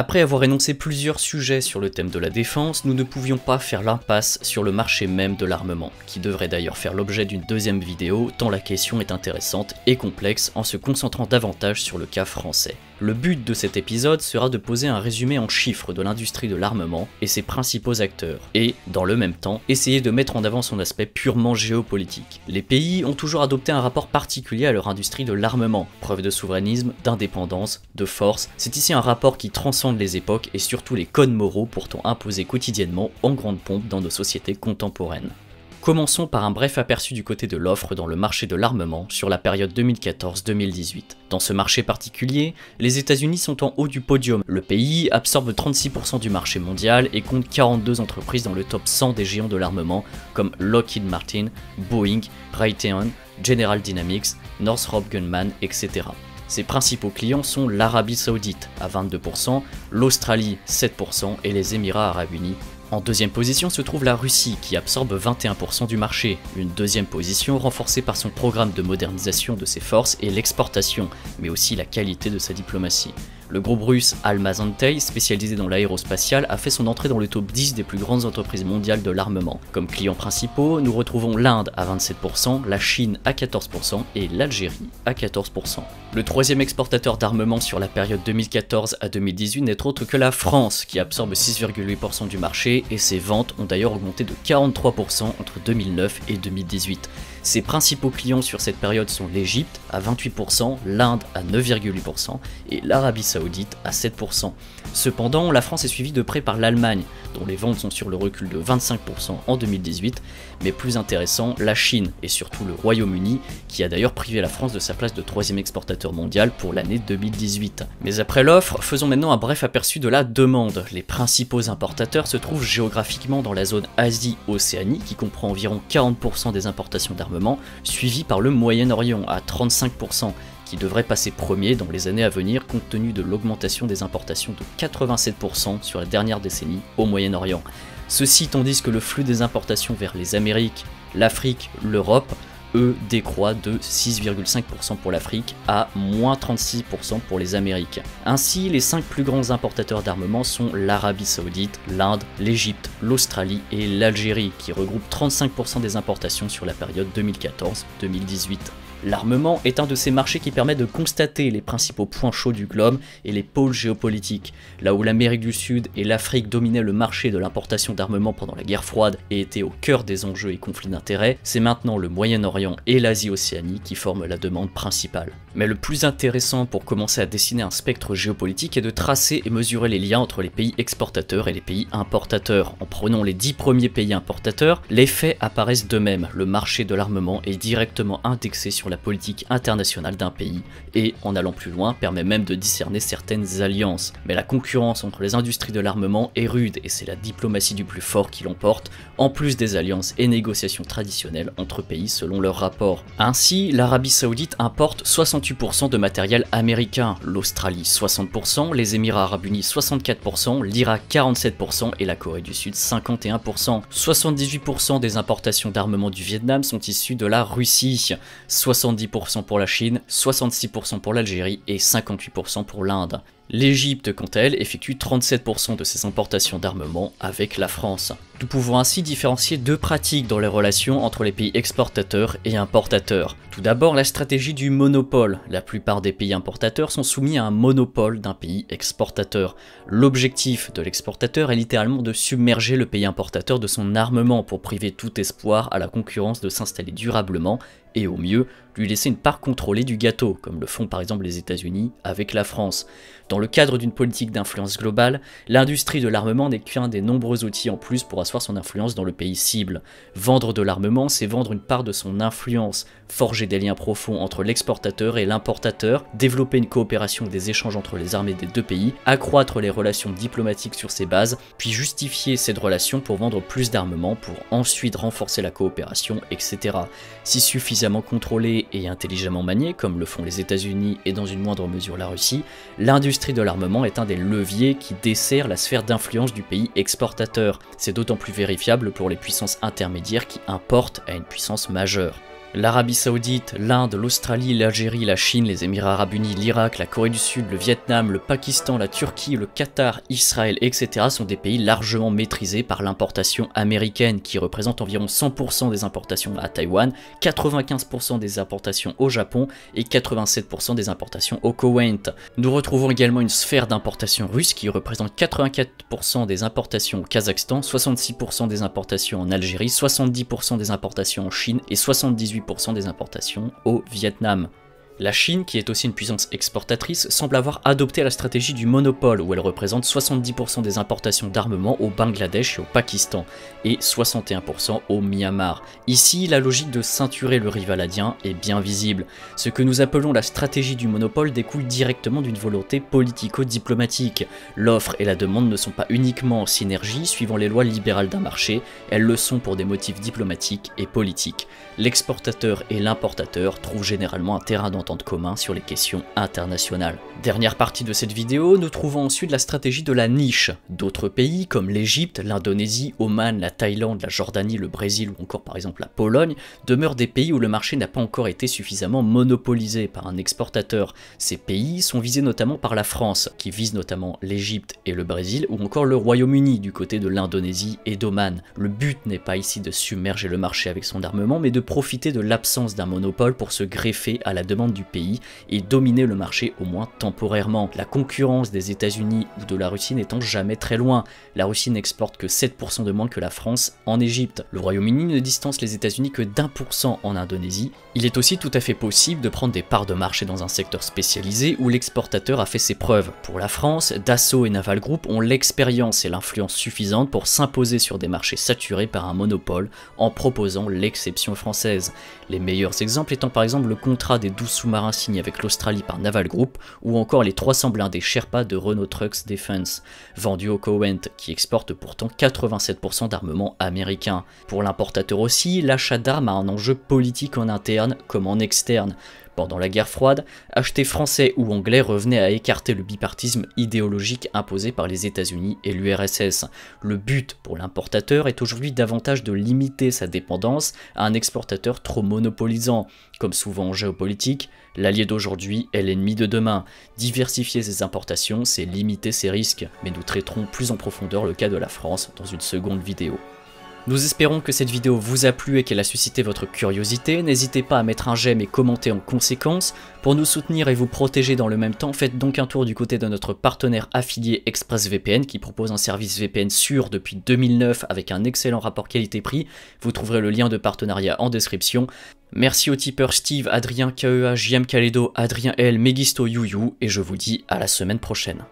Après avoir énoncé plusieurs sujets sur le thème de la défense, nous ne pouvions pas faire l'impasse sur le marché même de l'armement, qui devrait d'ailleurs faire l'objet d'une deuxième vidéo tant la question est intéressante et complexe en se concentrant davantage sur le cas français. Le but de cet épisode sera de poser un résumé en chiffres de l'industrie de l'armement et ses principaux acteurs, et, dans le même temps, essayer de mettre en avant son aspect purement géopolitique. Les pays ont toujours adopté un rapport particulier à leur industrie de l'armement, preuve de souverainisme, d'indépendance, de force, c'est ici un rapport qui transcende les époques et surtout les codes moraux pourtant imposés quotidiennement en grande pompe dans nos sociétés contemporaines. Commençons par un bref aperçu du côté de l'offre dans le marché de l'armement sur la période 2014-2018. Dans ce marché particulier, les États-Unis sont en haut du podium. Le pays absorbe 36% du marché mondial et compte 42 entreprises dans le top 100 des géants de l'armement comme Lockheed Martin, Boeing, Raytheon, General Dynamics, Northrop Grumman, etc. Ses principaux clients sont l'Arabie Saoudite à 22%, l'Australie 7% et les Émirats Arabes Unis en deuxième position se trouve la Russie qui absorbe 21% du marché, une deuxième position renforcée par son programme de modernisation de ses forces et l'exportation, mais aussi la qualité de sa diplomatie. Le groupe russe Almazantey, spécialisé dans l'aérospatial, a fait son entrée dans le top 10 des plus grandes entreprises mondiales de l'armement. Comme clients principaux, nous retrouvons l'Inde à 27%, la Chine à 14% et l'Algérie à 14%. Le troisième exportateur d'armement sur la période 2014 à 2018 n'est autre que la France, qui absorbe 6,8% du marché et ses ventes ont d'ailleurs augmenté de 43% entre 2009 et 2018. Ses principaux clients sur cette période sont l'Égypte à 28%, l'Inde à 9,8% et l'Arabie Saoudite à 7%. Cependant, la France est suivie de près par l'Allemagne, dont les ventes sont sur le recul de 25% en 2018, mais plus intéressant, la Chine et surtout le Royaume-Uni, qui a d'ailleurs privé la France de sa place de troisième exportateur mondial pour l'année 2018. Mais après l'offre, faisons maintenant un bref aperçu de la demande. Les principaux importateurs se trouvent géographiquement dans la zone Asie-Océanie, qui comprend environ 40% des importations suivi par le Moyen-Orient à 35%, qui devrait passer premier dans les années à venir compte tenu de l'augmentation des importations de 87% sur la dernière décennie au Moyen-Orient. Ceci tandis que le flux des importations vers les Amériques, l'Afrique, l'Europe, eux, décroît de 6,5% pour l'Afrique à moins 36% pour les Amériques. Ainsi, les 5 plus grands importateurs d'armement sont l'Arabie Saoudite, l'Inde, l'Égypte, l'Australie et l'Algérie, qui regroupent 35% des importations sur la période 2014-2018. L'armement est un de ces marchés qui permet de constater les principaux points chauds du globe et les pôles géopolitiques. Là où l'Amérique du Sud et l'Afrique dominaient le marché de l'importation d'armement pendant la guerre froide et étaient au cœur des enjeux et conflits d'intérêts, c'est maintenant le Moyen-Orient et l'Asie-Océanie qui forment la demande principale. Mais le plus intéressant pour commencer à dessiner un spectre géopolitique est de tracer et mesurer les liens entre les pays exportateurs et les pays importateurs. En prenant les 10 premiers pays importateurs, les faits apparaissent d'eux-mêmes. Le marché de l'armement est directement indexé sur la politique internationale d'un pays, et en allant plus loin, permet même de discerner certaines alliances. Mais la concurrence entre les industries de l'armement est rude, et c'est la diplomatie du plus fort qui l'emporte, en plus des alliances et négociations traditionnelles entre pays selon leurs rapports. Ainsi, l'Arabie Saoudite importe 68% de matériel américain, l'Australie 60%, les Émirats Arabes Unis 64%, l'Irak 47% et la Corée du Sud 51%. 78% des importations d'armement du Vietnam sont issues de la Russie, 70% pour la Chine, 66% pour l'Algérie et 58% pour l'Inde. L'Égypte, quant à elle, effectue 37% de ses importations d'armement avec la France. Nous pouvons ainsi différencier deux pratiques dans les relations entre les pays exportateurs et importateurs. Tout d'abord, la stratégie du monopole. La plupart des pays importateurs sont soumis à un monopole d'un pays exportateur. L'objectif de l'exportateur est littéralement de submerger le pays importateur de son armement pour priver tout espoir à la concurrence de s'installer durablement et au mieux lui laisser une part contrôlée du gâteau, comme le font par exemple les États-Unis avec la France. Dans le cadre d'une politique d'influence globale, l'industrie de l'armement n'est qu'un des nombreux outils en plus pour son influence dans le pays cible. Vendre de l'armement, c'est vendre une part de son influence, forger des liens profonds entre l'exportateur et l'importateur, développer une coopération des échanges entre les armées des deux pays, accroître les relations diplomatiques sur ces bases, puis justifier cette relation pour vendre plus d'armement, pour ensuite renforcer la coopération, etc. Si suffisamment contrôlé et intelligemment manié, comme le font les États-Unis et dans une moindre mesure la Russie, l'industrie de l'armement est un des leviers qui dessert la sphère d'influence du pays exportateur. C'est d'autant plus vérifiable pour les puissances intermédiaires qui importent à une puissance majeure. L'Arabie Saoudite, l'Inde, l'Australie, l'Algérie, la Chine, les Émirats Arabes Unis, l'Irak, la Corée du Sud, le Vietnam, le Pakistan, la Turquie, le Qatar, Israël, etc. sont des pays largement maîtrisés par l'importation américaine qui représente environ 100% des importations à Taïwan, 95% des importations au Japon et 87% des importations au Koweït. Nous retrouvons également une sphère d'importation russe qui représente 84% des importations au Kazakhstan, 66% des importations en Algérie, 70% des importations en Chine et 78% des importations au Vietnam. La Chine, qui est aussi une puissance exportatrice, semble avoir adopté la stratégie du monopole où elle représente 70% des importations d'armement au Bangladesh et au Pakistan et 61% au Myanmar. Ici, la logique de ceinturer le rival indien est bien visible. Ce que nous appelons la stratégie du monopole découle directement d'une volonté politico-diplomatique. L'offre et la demande ne sont pas uniquement en synergie suivant les lois libérales d'un marché, elles le sont pour des motifs diplomatiques et politiques. L'exportateur et l'importateur trouvent généralement un terrain d'entente commun sur les questions internationales. Dernière partie de cette vidéo, nous trouvons ensuite la stratégie de la niche. D'autres pays comme l'Égypte, l'Indonésie, Oman, la Thaïlande, la Jordanie, le Brésil ou encore par exemple la Pologne demeurent des pays où le marché n'a pas encore été suffisamment monopolisé par un exportateur. Ces pays sont visés notamment par la France, qui vise notamment l'Égypte et le Brésil, ou encore le Royaume-Uni du côté de l'Indonésie et d'Oman. Le but n'est pas ici de submerger le marché avec son armement, mais de profiter de l'absence d'un monopole pour se greffer à la demande du pays et dominer le marché au moins temporairement. La concurrence des États-Unis ou de la Russie n'étant jamais très loin. La Russie n'exporte que 7% de moins que la France en Égypte. Le Royaume-Uni ne distance les États-Unis que d'un pour cent en Indonésie. Il est aussi tout à fait possible de prendre des parts de marché dans un secteur spécialisé où l'exportateur a fait ses preuves. Pour la France, Dassault et Naval Group ont l'expérience et l'influence suffisante pour s'imposer sur des marchés saturés par un monopole en proposant l'exception française. Les meilleurs exemples étant par exemple le contrat des 12 sous marin signé avec l'Australie par Naval Group, ou encore les 300 blindés Sherpa de Renault Trucks Defense, vendus au Cowent, qui exporte pourtant 87% d'armement américain. Pour l'importateur aussi, l'achat d'armes a un enjeu politique en interne comme en externe. Pendant la guerre froide, acheter français ou anglais revenait à écarter le bipartisme idéologique imposé par les États-Unis et l'URSS. Le but pour l'importateur est aujourd'hui davantage de limiter sa dépendance à un exportateur trop monopolisant. Comme souvent en géopolitique, l'allié d'aujourd'hui est l'ennemi de demain. Diversifier ses importations, c'est limiter ses risques, mais nous traiterons plus en profondeur le cas de la France dans une seconde vidéo. Nous espérons que cette vidéo vous a plu et qu'elle a suscité votre curiosité. N'hésitez pas à mettre un j'aime et commenter en conséquence. Pour nous soutenir et vous protéger dans le même temps, faites donc un tour du côté de notre partenaire affilié ExpressVPN qui propose un service VPN sûr depuis 2009 avec un excellent rapport qualité-prix. Vous trouverez le lien de partenariat en description. Merci aux tipeurs Steve, Adrien KEA, JM Kaledo, Adrien L, Megisto Yuyu et je vous dis à la semaine prochaine.